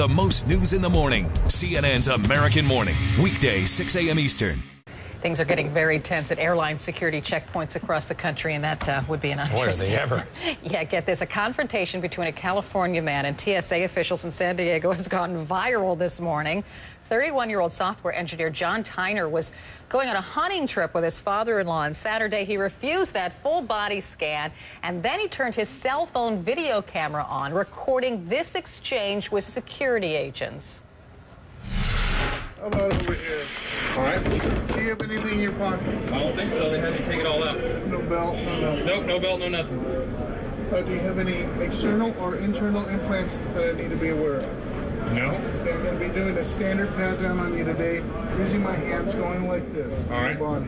the most news in the morning. CNN's American Morning, weekday 6 a.m. Eastern. Things are getting very tense at airline security checkpoints across the country, and that uh, would be an understatement. Boy, are they ever. yeah, get this. A confrontation between a California man and TSA officials in San Diego has gone viral this morning. 31-year-old software engineer John Tyner was going on a hunting trip with his father-in-law on Saturday. He refused that full body scan, and then he turned his cell phone video camera on, recording this exchange with security agents. How about over here? All right. Do you have anything in your pockets? I don't think so. They had me take it all out. No belt, no nothing. Nope, no belt, no nothing. Uh, do you have any external or internal implants that I need to be aware of? No. Okay, I'm going to be doing a standard pat down on you today, using my hands going like this. All right. Body.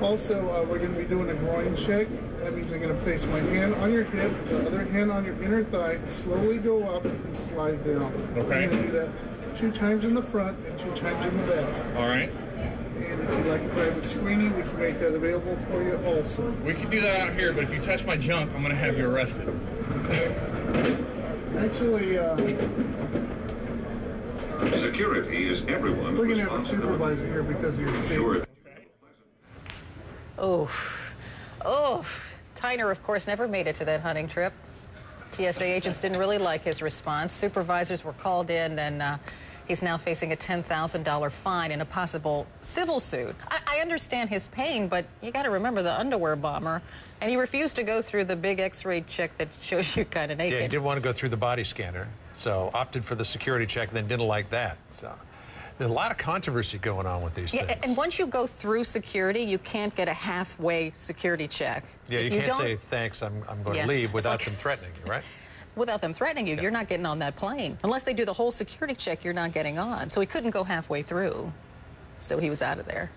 Also, uh, we're going to be doing a groin check. That means I'm going to place my hand on your hip, the other hand on your inner thigh, slowly go up and slide down. Okay. I'm going to do that two times in the front and two times in the back. All right. And if you'd like a private screening, we can make that available for you also. We can do that out here, but if you touch my junk, I'm going to have you arrested. Actually, uh, Security is everyone's we're going to have a supervisor here because of your Sure. statement. Oof. Oof. Tyner, of course, never made it to that hunting trip. TSA agents didn't really like his response. Supervisors were called in, and uh, he's now facing a $10,000 fine and a possible civil suit. I, I understand his pain, but you got to remember the underwear bomber. And he refused to go through the big x-ray check that shows you kind of naked. Yeah, he didn't want to go through the body scanner, so opted for the security check and then didn't like that. So there's a lot of controversy going on with these Yeah, things. and once you go through security, you can't get a halfway security check. yeah, you, If can't don't- say thanks, I'm, I'm going Yeah, to leave without like- them threatening you, right? Without them threatening you, you're not getting on that plane. Unless they do the whole security check, you're not getting on. So he couldn't go halfway through. So he was out of there.